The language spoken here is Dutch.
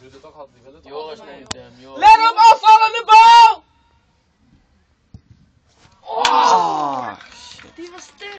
doet het toch altijd. Die wil het Joris altijd neemt hem, Joris. Let op afvallende bal! Oh, oh shit. Die was te